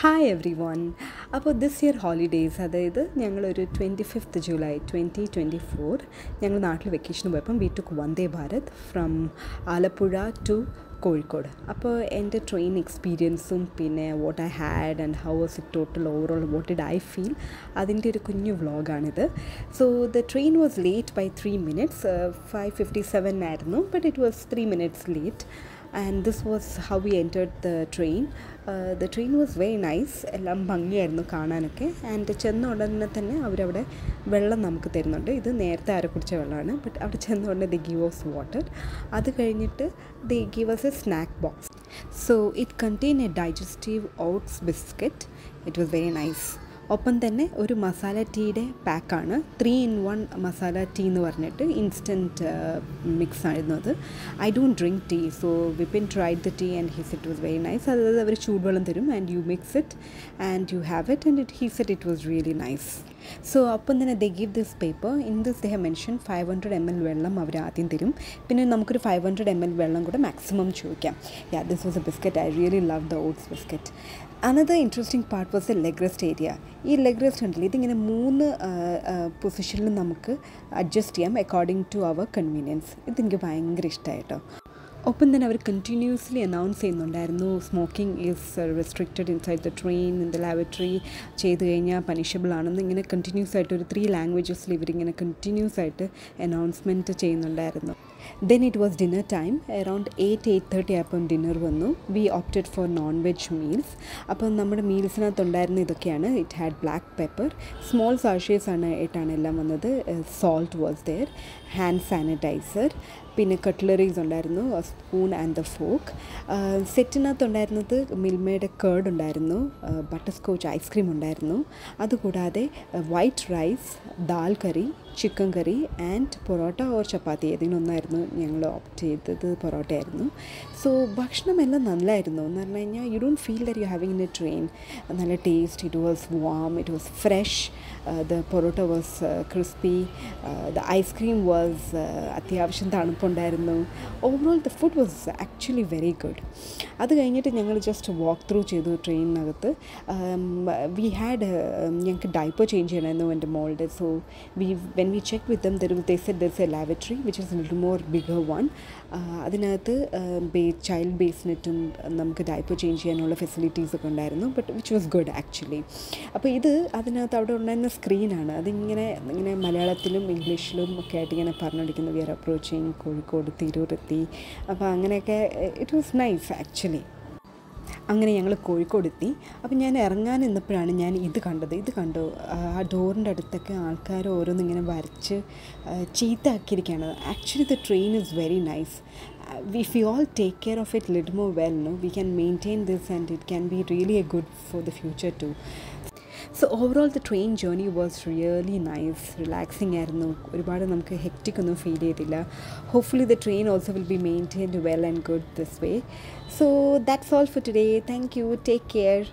Hi everyone അപ്പോൾ this year holidays അതായത് ഞങ്ങളൊരു twenty fifth July twenty twenty four ഞങ്ങൾ നാട്ടിൽ വെക്കേഷന് പോയപ്പം we took Vande Bharat from Alappuzha to Kozhikode. അപ്പോൾ എന്റെ ട്രെയിൻ എക്സ്പീരിയൻസും പിന്നെ what I had and how was it total overall what did I feel അതിന്റെ ഒരു കുഞ്ഞു വ്ളോഗാണിത്. So the train was late by three minutes five fifty seven ആയിരുന്നു but it was three minutes late and this was how we entered the train the train was very nice എല്ലാം ഭംഗിയായിരുന്നു കാണാനൊക്കെ. And ചെന്ന ഉടനെ തന്നെ അവരവിടെ വെള്ളം നമുക്ക് തരുന്നുണ്ട്. ഇത് നേരത്തെ ആരെ കുടിച്ച വെള്ളമാണ്. ബട്ട് അവിടെ ചെന്ന ഉടനെ ദി ഗീവ് ഓസ് വാട്ടർ അത് കഴിഞ്ഞിട്ട് they give us a snack box so it contain a digestive oats biscuit it was very nice ഒപ്പം തന്നെ ഒരു മസാല ടീയുടെ പാക്കാണ്. Three in one masala tea എന്ന് പറഞ്ഞിട്ട് ഇൻസ്റ്റന്റ് മിക്സ് ആയിരുന്നു അത്. I don't drink tea so Vipin tried the tea and he's it was very nice. അതായത് അവർ ചൂടുവെള്ളം തരും and you mix it and you have it and it he's it it was really nice. So അപ്പം തന്നെ they give this paper in this they have mention five hundred M L വെള്ളം അവർ ആദ്യം തരും. പിന്നെ നമുക്കൊരു ഫൈവ് ഹൺഡ്രഡ് എം എൽ വെള്ളം കൂടെ മാക്സിമം ചോദിക്കാം. Yeah this was a biscuit I really love the oats biscuit another interesting part was a leg rest area ഈ ലെഗ് റെസ്റ്റ് ഉണ്ടല്ലോ ഇതിങ്ങനെ മൂന്ന് പൊസിഷനിൽ നമുക്ക് അഡ്ജസ്റ്റ് ചെയ്യാം അക്കോർഡിംഗ് ടു അവർ കൺവീനിയൻസ് ഇതെനിക്ക് ഭയങ്കര ഇഷ്ടമായിട്ടോ ഒപ്പം തന്നെ അവർ കണ്ടിന്യൂസ്ലി അനൗൺസ് ചെയ്യുന്നുണ്ടായിരുന്നു. Smoking is restricted inside the train in the lavatory ചെയ്ത് കഴിഞ്ഞാൽ പണിഷബിൾ ആണെന്ന് ഇങ്ങനെ കണ്ടിന്യൂസ് ആയിട്ട് ഒരു ത്രീ ലാംഗ്വേജസിൽ ഇവരിങ്ങനെ കണ്ടിന്യൂസ് ആയിട്ട് അനൗൺസ്മെന്റ് ചെയ്യുന്നുണ്ടായിരുന്നു. Then it was dinner time around eight eight thirty ആയപ്പം ഡിന്നർ വന്നു. We opted for non veg meals അപ്പം നമ്മുടെ മീൽസിനകത്ത് ഉണ്ടായിരുന്ന ഇതൊക്കെയാണ്. It had black pepper small സാഷേസ് ആണ് ആയിട്ടാണ് എല്ലാം വന്നത്. Salt was there hand sanitiser പിന്നെ കട്ട്ലറീസ് ഉണ്ടായിരുന്നു സ്പൂൺ ആൻഡ് ദ ഫോക്ക് സെറ്റിനകത്ത് ഉണ്ടായിരുന്നത് മിൽമയുടെ കേർഡ് ഉണ്ടായിരുന്നു ബട്ടർ സ്കോച്ച് ഐസ്ക്രീം ഉണ്ടായിരുന്നു. അതുകൂടാതെ white rice dal curry chicken curry and parotta or chapati ഏതെങ്കിലും ഒന്നായിരുന്നു ഞങ്ങൾ ഓപ്റ്റ് ചെയ്തത് പൊറോട്ട ആയിരുന്നു സോ ഭക്ഷണമെല്ലാം നല്ലതായിരുന്നു എന്ന് പറഞ്ഞു കഴിഞ്ഞാൽ you don't feel that you having in a train നല്ല taste it was warm it was fresh the parotta was crispy the ice cream was അത്യാവശ്യം തണുപ്പുണ്ടായിരുന്നു overall the food was actually very good അത് കഴിഞ്ഞിട്ട് ഞങ്ങൾ just walk through ചെയ്തു ട്രെയിനിനകത്ത്. We had ഞങ്ങൾക്ക് diaper change ചെയ്യണമായിരുന്നു എന്റെ മോളുടെ. So we when we check with them there they set there's a laboratory which is little more bigger one അതിനകത്ത് ബേ ചൈൽഡ് ബേസ്നെറ്റും നമുക്ക് ഡൈപ്പർ ചേഞ്ച് ചെയ്യാനുള്ള ഫെസിലിറ്റീസ് ഒക്കെ ഉണ്ടായിരുന്നു. But which was good actually അപ്പോൾ ഇത് അതിനകത്ത് അവിടെ ഉണ്ടായിരുന്ന സ്ക്രീനാണ് അതിങ്ങനെ ഇങ്ങനെ മലയാളത്തിലും ഇംഗ്ലീഷിലും ഒക്കെ ആയിട്ട് ഇങ്ങനെ പറഞ്ഞുകൊണ്ടിരിക്കുന്നു വി ആർ അപ്രോച്ചിങ് കോഴിക്കോട് തിരൂരെത്തി അപ്പോൾ അങ്ങനെയൊക്കെ ഇറ്റ് വാസ് നൈസ് ആക്ച്വലി അങ്ങനെ ഞങ്ങൾ കോഴിക്കോട് എത്തി. അപ്പം ഞാൻ ഇറങ്ങാൻ നിന്നപ്പോഴാണ് ഞാൻ ഇത് കണ്ടത്. ഇത് കണ്ടു ആ ഡോറിന്റെ അടുത്തൊക്കെ ആൾക്കാർ ഓരോന്നിങ്ങനെ വരച്ച് ചീത്താക്കിയിരിക്കുകയാണ്. Actually the train is very nice if you all take care of it lid more well no we can maintain this and it can be really a good for the future too so overall the train journey was really nice relaxing ആയിരുന്നു. ഒരുപാട് നമുക്ക് hectic ഒന്നും feel ചെയ്തില്ല. Hopefully the train also will be maintained well and good this way so that's all for today thank you take care